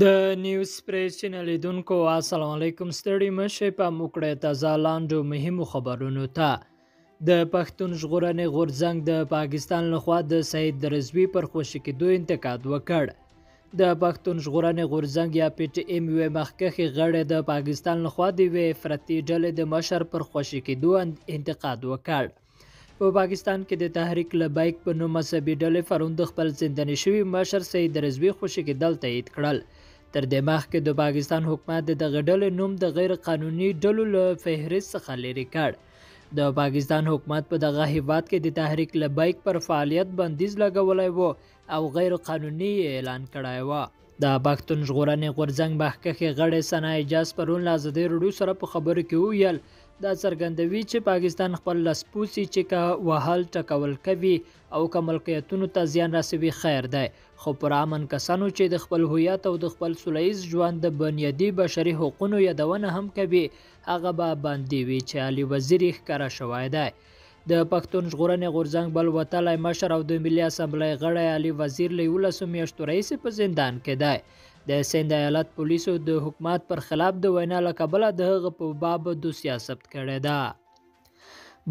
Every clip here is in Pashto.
د نیوز پریس چینل لیدونکو السلام علیکم ستړي مشه په موکړه تازه لاندو مهمو خبرونو ته د پښتون ژغورنې غورځنګ د پاکستان لخوا د سید رضوی پر خوشی کېدو انتقاد وکړ د پښتون ژغورنې غورځنګ یا پي ټي ایم یوې مخکښې غړې د پاکستان لخوا د یوې افراطي ډلې د مشر پر خوشې کېدو انتقاد وکړ. په پاکستان کې د تحریک لبیک په نوم مذهبي ډلې پرون د خپل زنداني شوي مشر سید رضوي خوشې کېدل تایید کړل. تر دې مخکې د پاکستان حکومت د دغه ډلې نوم د غیر قانوني ډلو له فهرست څخه لیرې کړ. د پاکستان حکومت په دغه هیواد کې د تحریک لبیک پر فعالیت بندیز لګولی و او غیر قانوني اعلان کړی و د پښتون ژغورنې غورځنګ مخکښې غړې ثنا اعجاز پرون له ازادۍ رډو سره په خبرو کې وویل دا څرګندوي چې پاکستان خپل لسپوسی چې که وهل ټکول کوي او که ملکیتونو ته زیان رسوي خیر دی خو پر امن کسانو چې د خپل هویت او د خپل سولهییز ژوند د بنیادي بشري حقوقو یادونه هم کوي هغه به باندې وي چې علي وزیر یې ښکاره شوی دی د پښتون ژغورنې غورځنګ بل وتلی مشر او د ملي اسمبلۍ غړی علي وزیر له یولسو میاشتو راهیسې په زندان کې دی. د سند ایالت پولیسو د حکومت پر خلاف د وینا له کبله د هغه په باب دوسیه ثبت کړې ده.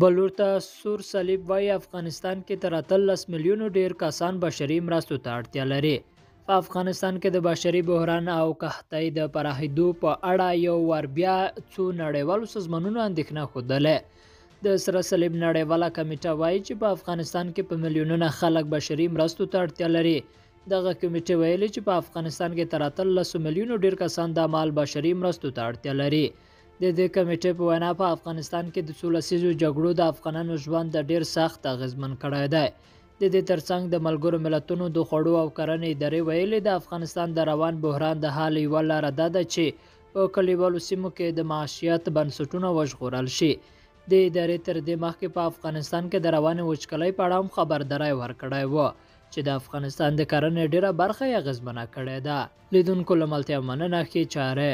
بلور ته سور صلیب وایي افغانستان کې تر اتلس میلیونو ډیر کسان بشري مرستو ته اړتیا لري. په افغانستان کې د بشري بحران او قحطۍ د پراخېدو په اړه یو وار بیا څو نړیوالو سازمانونو اندېښنه ښودلې د سره صلیب نړیواله کمیټه وایي چې په افغانستان کې په میلیونونه خلک بشري مرستو ته اړتیا لري دغه کمیټې ویلي چې په افغانستان کې تر اتلسو میلیونو ډیر کسان دا مهال بشري مرستو ته اړتیا لري د دې کمیټې په وینا په افغانستان کې د څو لسیزو جګړو د افغانانو ژوند د ډیر سخت اغیزمن کړی دی د دې ترڅنګ د ملګرو ملتونو د خوړو او کرنې ادارې ویلي د افغانستان د روان بحران د حال یوه لاره دا ده چې په کلیوالو سیمو کې د معاشیت بنسټونه وژغورل شي د ادارې تر دې مخکې په افغانستان کې د روانې وچکلۍ په اړه هم خبرداری ورکړی و چې د افغانستان د کرنې ډیره برخه یې اغېزمنه کړې ده لیدونکو له ملتیا مننه ښې چارې